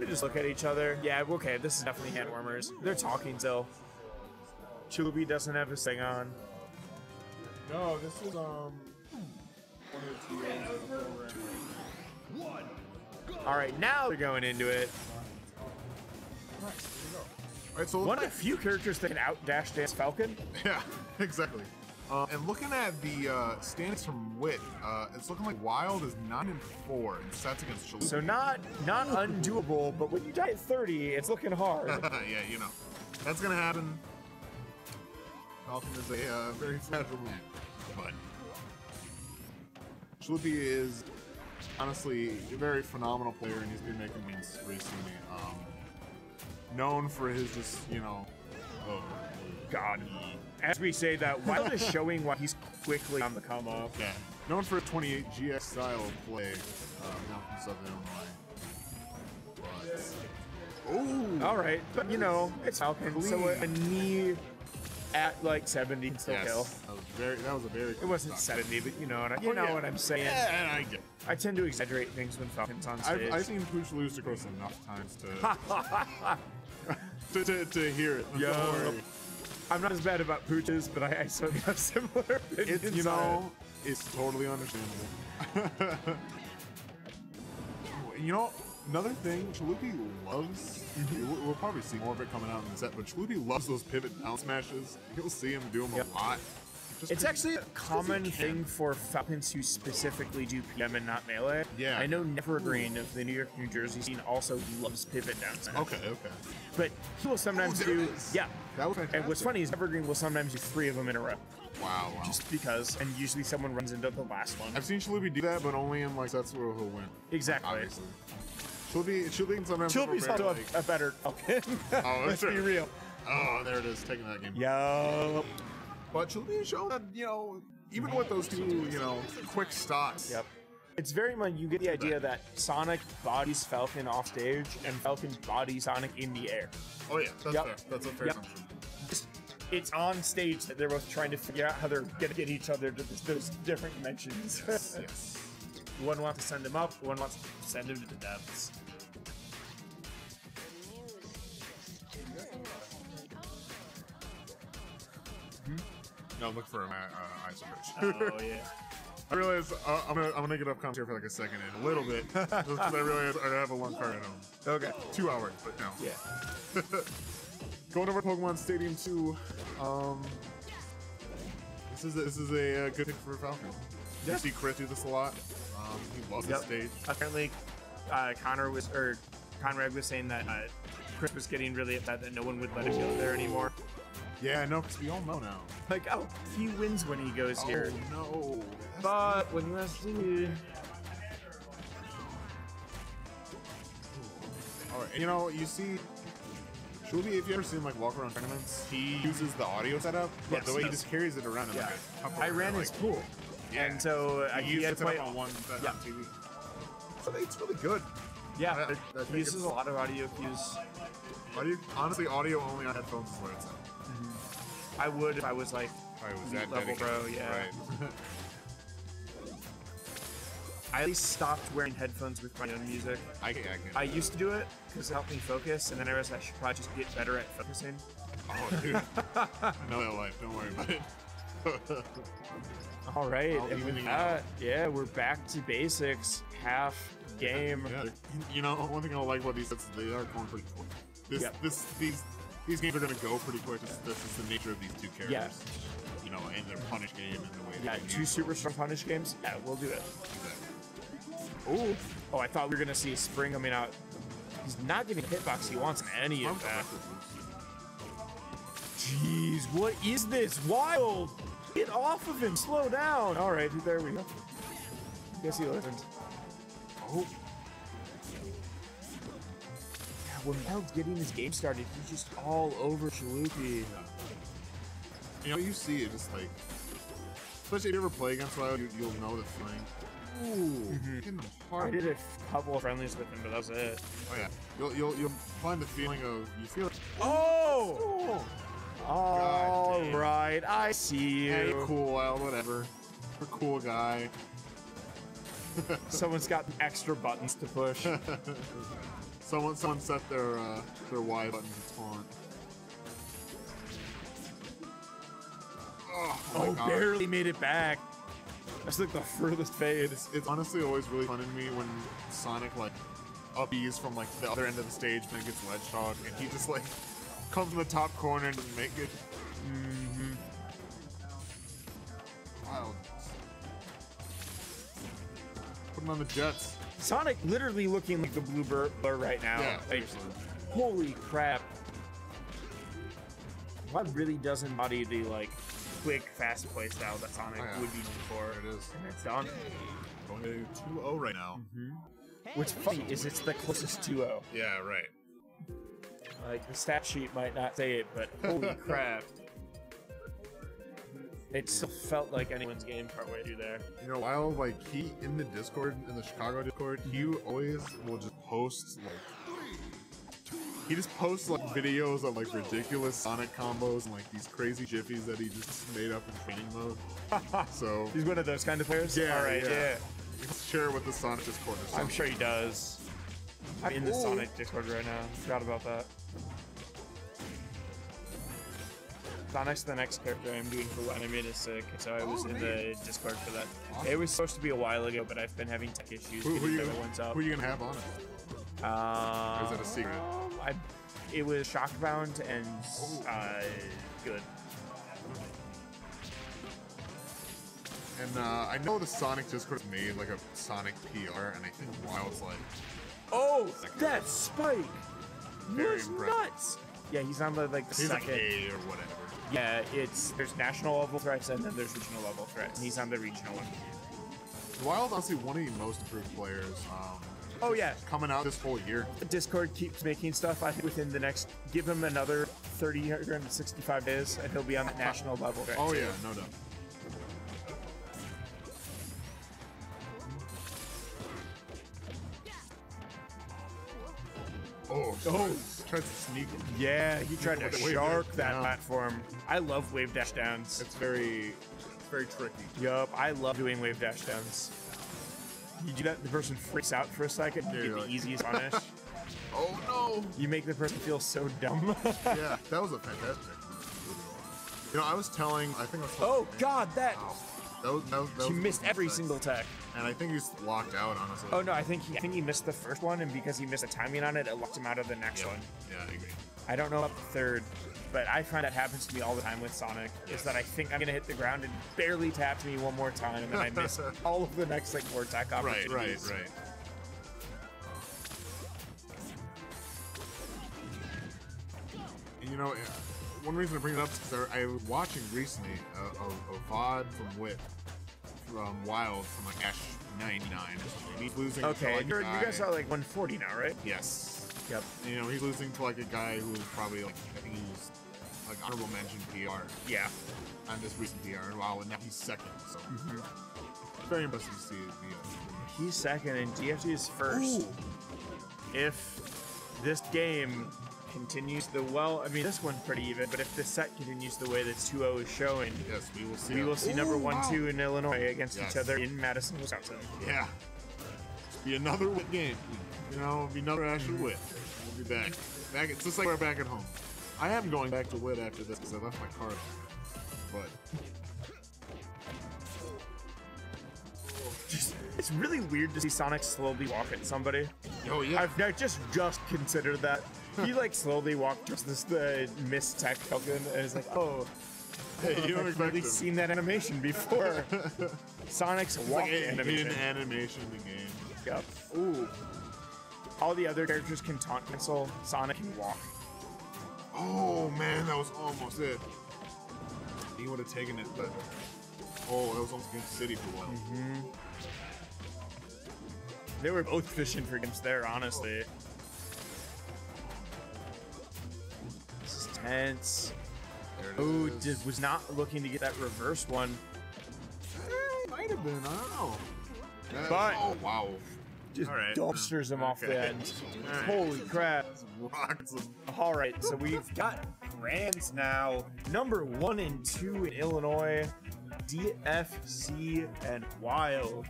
They just look at each other. Yeah, okay, this is definitely hand warmers. They're talking still. Chaloopy doesn't have his thing on. No, this is um one of the TAs of the program. All right, now they're going into it. All right, so One of the few characters that can out dash dance Falcon. Yeah, exactly. Uh, and looking at the uh, standings from Wit, uh, it's looking like Wyld is nine and four in sets against Chaloopy. So not not undoable, but when you die at 30, it's looking hard. yeah, you know, that's gonna happen. Falcon is a uh, very fragile man, but Chaloopy is honestly a very phenomenal player, and he's been making memes recently. Um, known for his just, you know, oh, God. As we say that, Wyld is showing why he's quickly on the come up. Yeah. Known for his 28 GX style of play. Uh, from Southern Illinois. But. Ooh! All right, but you know, it's Falcon, so a, a knee at like 70 can still Yes. kill. That was very. That was a very. It wasn't 70, but you know, what I, you Oh, know yeah. what I'm saying. Yeah, and I get. I tend to exaggerate things when Falcon's on stage. I've, I've seen Pooch lose to Gross enough times to, to, to to hear it. Yo. I'm not as bad about pooches, but I, I certainly have similar opinions. It's you know, it's totally understandable. you know, another thing, Chaloopy loves. We'll, mm-hmm. we'll probably see more of it coming out in the set, but Chaloopy loves those pivot down smashes. You'll see him do them Yep. a lot. It's actually a common thing for Falcons who specifically do PM and not melee. Yeah. I know Nevergreen of the New York, New Jersey scene also loves pivot down smash. Okay, okay. But he will sometimes Oh, do. Yeah. That was And what's funny is Evergreen will sometimes do three of them in a row, Wow, wow. just because, and usually someone runs into the last one. I've seen Chaloopy do that, but only in like sets where he'll win. Exactly. Obviously. Chaloopy, Chaloopy can sometimes. Prepare, also like, a, a better Falcon. Oh, Let's sure. be real. Oh, there it is, taking that game. Yo. But Chaloopy showed that, you know, even with those two, you know, quick stocks. Yep. It's very much you get the idea that Sonic bodies Falcon off stage and Falcon bodies Sonic in the air. Oh yeah, that's Yep. fair. That's a fair Yep. assumption. It's on stage that they're both trying to figure out how they're gonna get each other to those different dimensions. yes. one wants to send him up, one wants to send him to the depths. No, look for an uh, ice bridge. Oh yeah. I realize uh, I'm gonna I'm gonna get up commentary for like a second and a little bit, just because I realize I have a long card at home. Okay. Two hours, but no. Yeah. Going over to Pokemon Stadium 2. Um, this is a, this is a uh, good pick for Falcon. Yeah. You see Chris do this a lot. Um, he loves Yep. the stage. Apparently, uh, Connor was or Conrad was saying that uh, Chris was getting really upset that no one would let him go there anymore. Yeah, no, because we all know now. Like, oh, he wins when he goes here. Oh no. But when you ask me, All right, you know, you see, Shubi, if you ever seen like walk around tournaments, he uses the audio setup, but Yes, the way he he just carries it around in yeah, like I ran like, his pool, Yeah. and so uh, he he had used to play. on one set Yeah. on TV. So it's really good. Yeah, I- I think uses a lot of audio cues. Audio, honestly, audio only on headphones is where it's at. I would if I was like oh, I was elite that level dedicated. pro. Yeah, Right. I at least stopped wearing headphones with my own music. I can. I can. I used to do it because it helped me focus, and then I realized I should probably just get better at focusing. Oh, dude. I know that life. Don't worry about it. All right, I'll and with that, yeah, we're back to basics. Half game. Yeah, they're- you know, one thing I like about these sets is they are going pretty quick. This, Yep. this, these, these games are going to go pretty quick. This, this is the nature of these two characters. Yeah. You know, and their punish game and the way. Yeah, two use super strong punish games. Yeah, we'll do it. Exactly. Oh, oh, I thought we were gonna see Spring coming out. Uh, he's not getting hitbox he wants any of that. Jeez, what is this? Wyld! Get off of him! Slow down! Alright, there we go. Guess he learned. Oh. When Wyld's getting his game started, he's just all over Chaloopy. You know, you see it just like, especially if you ever play against Wyld, you, you'll know the feeling. Mm-hmm. Ooh, hitting them I did a couple of friendlies with him, but that was it. Oh yeah, you'll you'll you'll find the feeling of you feel. Like, Oh! oh! All damn. right, I see hey, you. cool Wyld, whatever. You're a cool guy. Someone's got extra buttons to push. Someone, someone set their uh, their Y button to taunt. Oh, Oh, barely made it back. That's like the furthest fade. It's, it's honestly always really fun to me when Sonic like upbees from like the other end of the stage and then gets ledge talk and he just like comes in the top corner and doesn't make it. Mm-hmm. Wyld. Put him on the Jets. Sonic literally looking like the blue blur right now. Yeah, Like, holy crap. What really does embody the like quick, fast play style that Sonic Oh, yeah. would be known for. It is. And it's done. Going to 2-0 right now. Mm-hmm. What's funny is it's the closest 2-0. Yeah, right. Like the stat sheet might not say it, but holy crap. It still felt like anyone's game partway through there. You know, while like he in the Discord, in the Chicago Discord, he mm-hmm. always will just post like he just posts like videos of like ridiculous Sonic combos and like these crazy jiffies that he just made up in training mode. so He's one of those kind of players? Yeah, Alright, yeah. yeah. let's share with the Sonic Discord. Or I'm sure he does. I'm in the Ooh. Sonic Discord right now. Forgot about that. Sonic's the next character I'm doing for when I made it sick, so I was in the Discord for that. It was supposed to be a while ago, but I've been having tech issues Who, who, you gonna, ones up. who you gonna have on it? Um, is that a secret? I, it was Shockbound and Oh. uh, good. And uh, I know the Sonic Discord made like a Sonic PR, and I think Wyld's like Oh, that Spike Very was impressive. nuts. Yeah, he's on the like the he's like second. A or whatever. Yeah, it's there's national level threats and then there's regional level threats. And he's on the regional one. Wyld honestly one of the most improved players. Um, Oh yeah, coming out this whole year. Discord keeps making stuff. I think within the next, give him another 30 or 65 days, and he'll be on the national level. threat, Oh too. yeah, no doubt. Oh, Oh. Tried to sneak. Yeah, he tried to With the wave shark that down. platform. I love wave dash downs. It's very, it's very tricky. Yup, I love doing wave dash downs. You do that, the person freaks out for a second, you Yeah, get you're the like- easiest punish. Oh no! you make the person feel so dumb. yeah, that was a fantastic. You know, I was telling, I think I was. oh god, that Wow. That was, that was, that he was missed every six. single tech. And I think he's locked out, honestly. Oh no, I think he, I think he missed the first one, and because he missed the timing on it, it locked him out of the next Yeah, one. yeah, I agree. I don't know about the third, but I find that happens to me all the time with Sonic. Is that I think I'm gonna hit the ground and barely tap to me one more time, and then I miss all of the next like four attack Right, opportunities. right, right. And you know, one reason I bring it up is because I, was watching recently a, a, a VOD from Wit, from Wyld, from like Ash 99 or something. He's losing to Okay, like you're, you guys are like 140 now, right? Yes. Yep. You know, he's losing to like a guy who was probably like, I think he was like honorable mention PR Yeah. on this recent PR. And wow, and now he's second. So Mm-hmm. very impressive to see He's second, and GFG is first. If this game continues the well, I mean, this one's pretty even, but if the set continues the way that 2-0 is showing, Yes, we will see. we will see number one, wow. two in Illinois against Yes. each other in Madison, Wisconsin. Yeah. Be another wit game. You know, be another Asher wit. We'll be back. Back. It's just like we're back at home. I am going back to wit after this because I left my card. But Just, it's really weird to see Sonic slowly walk at somebody. oh yeah, I've I just just considered that. He like slowly walked towards this the miss tech token and is like, oh, Hey, you I've really seen that animation before. Sonic's It's walk like a animation. hidden animation in the game. Yep. Ooh. All the other characters can taunt cancel. Sonic can walk. Oh man, that was almost it. He would have taken it, but oh, that was almost against City for a while. Mm-hmm. They were both fishing for games there, honestly. This is tense. Ooh, is. just was not looking to get that reverse one. Eh, might have been. I don't know. That- But- oh wow, Just All right. dumpsters him off the end. All right. Holy crap. rocks him. All right, so we've got grands now. Number one and two in Illinois, DFC and Wyld.